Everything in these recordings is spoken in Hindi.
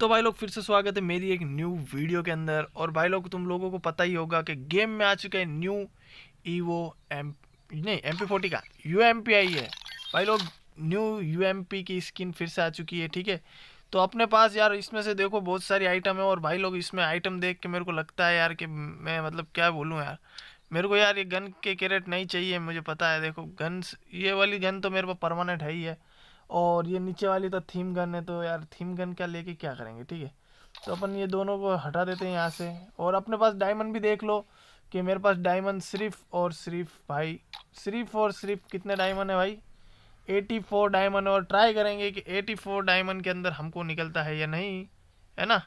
तो भाई लोग फिर से स्वागत है मेरी एक न्यू वीडियो के अंदर। और भाई लोग, तुम लोगों को पता ही होगा कि गेम में आ चुका है न्यू ईवो एम नहीं एम पी फोर्टी का। यू एम पी आई है। भाई लोग न्यू यू एम पी की स्किन फिर से आ चुकी है, ठीक है? तो अपने पास यार, इसमें से देखो, बहुत सारी आइटम है और भाई लोग, इसमें आइटम देख के मेरे को लगता है यार कि मैं मतलब क्या बोलूँ यार। मेरे को यार ये गन के कैरेट नहीं चाहिए, मुझे पता है। देखो गन्स ये वाली गन तो मेरे पास परमानेंट है ही है। और ये नीचे वाली तो थीम गन है तो यार थीम गन क्या लेके क्या करेंगे, ठीक है? तो अपन ये दोनों को हटा देते हैं यहाँ से। और अपने पास डायमंड भी देख लो कि मेरे पास डायमंड सिर्फ़ और सिर्फ़, भाई, सिर्फ़ और सिर्फ़ कितने डायमंड है भाई? 84 डायमंड और ट्राई करेंगे कि 84 डायमंड के अंदर हमको निकलता है या नहीं, है ना?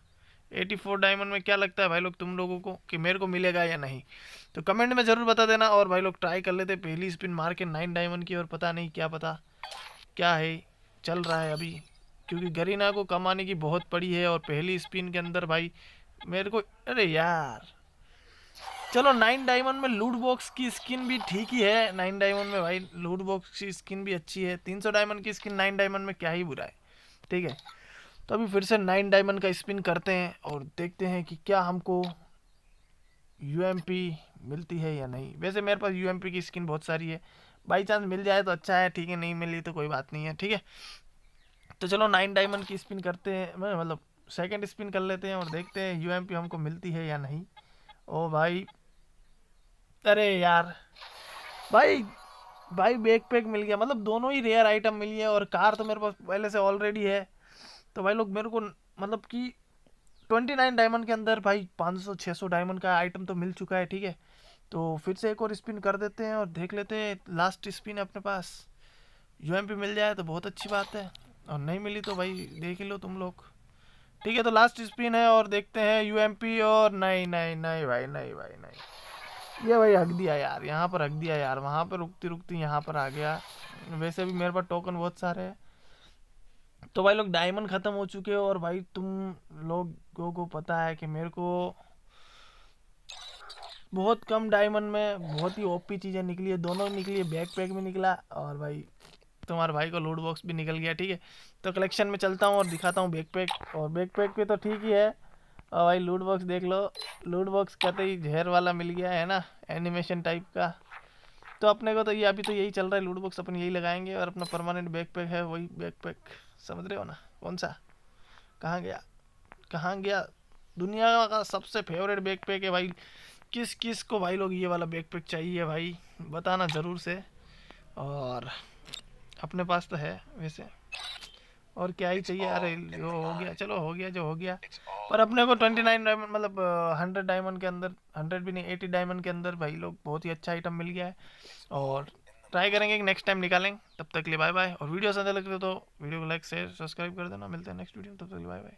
84 डायमंड में क्या लगता है भाई लोग तुम लोगों को कि मेरे को मिलेगा या नहीं? तो कमेंट में ज़रूर बता देना और भाई लोग ट्राई कर लेते पहली स्पिन मार के नाइन डायमंड की और पता नहीं क्या पता, क्या है। चल रहा है अभी। क्योंकि गरीना को कमाने की बहुत पड़ी है और पहली स्पिन के अंदर भाई, मेरे को अरे यार। चलो, नाइन डायमंड में लूट बॉक्स की स्किन भी ठीक ही है। नाइन डायमंड में भाई, लूट बॉक्स की स्किन भी अच्छी है। तीन सौ डायमंड की स्किन, नाइन डायमंड में क्या ही बुरा है। ठीक है? तो अभी फिर से नाइन डायमंड का स्पिन करते हैं और देखते हैं कि क्या हमको यूएमपी मिलती है या नहीं। वैसे मेरे पास यू की स्किन बहुत सारी है। बाई चांस मिल जाए तो अच्छा है, ठीक है, नहीं मिली तो कोई बात नहीं है, ठीक है? तो चलो नाइन डायमंड की स्पिन करते हैं मतलब सेकंड स्पिन कर लेते हैं और देखते हैं यू हमको मिलती है या नहीं। ओ भाई, अरे यार, भाई भाई बैक पैक मिल गया मतलब दोनों ही रेयर आइटम मिली है और कार तो मेरे पास पहले से ऑलरेडी है। तो भाई लोग, मेरे को मतलब कि ट्वेंटी नाइन डायमंड के अंदर भाई पाँच सौ छः सौ डायमंड का आइटम तो मिल चुका है, ठीक है? तो फिर से एक और स्पिन कर देते हैं और देख लेते हैं लास्ट स्पिन अपने पास। यू मिल जाए तो बहुत अच्छी बात है। और नहीं मिली तो भाई, देख लो तुम लोग। ठीक है तो लास्ट स्पिन है और देखते हैं यूएमपी और नहीं नहीं नहीं भाई नहीं भाई, नहीं। ये भाई हक दिया यार, यहाँ पर हक दिया यार, वहाँ पर रुकती रुकती यहाँ पर आ गया। वैसे भी मेरे पास टोकन बहुत सारे हैं। तो भाई लोग डायमंड ख़त्म हो चुके हो और भाई तुम लोगों को पता है कि मेरे को बहुत कम डायमंड में बहुत ही ओपी चीज़ें निकली है। दोनों निकली है। बैक पैक भी निकला और भाई, तुम्हारे भाई को लूट बॉक्स भी निकल गया, ठीक है? तो कलेक्शन में चलता हूँ और दिखाता हूँ बैक पैक और बैक पैक पे तो ठीक ही है। और भाई लूट बॉक्स देख लो। लूट बॉक्स कहते ही जहर वाला मिल गया, है ना? एनिमेशन टाइप का। तो अपने को तो ये, अभी तो यही चल रहा है। लूट बॉक्स अपन यही लगाएँगे और अपना परमानेंट बैक पैक है, वही बैक पैक समझ रहे हो ना? कौन सा? कहाँ गया? कहाँ गया? दुनिया का सबसे फेवरेट बैक पैक है भाई। किस किस को भाई लोग ये वाला बैक पैक चाहिए भाई? बताना ज़रूर से। और अपने पास तो है वैसे। और क्या ही चाहिए? अरे जो हो गया। चलो हो गया जो हो गया। पर अपने को ट्वेंटी नाइन डायमंड मतलब हंड्रेड डायमंड के अंदर हंड्रेड भी नहीं एटी डायमंड के अंदर भाई लोग बहुत ही अच्छा आइटम मिल गया है। और ट्राई करेंगे कि नेक्स्ट टाइम निकालेंगे तब तक के लिए बाय बाय और वीडियो अच्छा लगे तो वीडियो को लाइक शेयर सब्सक्राइब कर देना। मिलते हैं नेक्स्ट वीडियो तब तक के लिए बाय बाय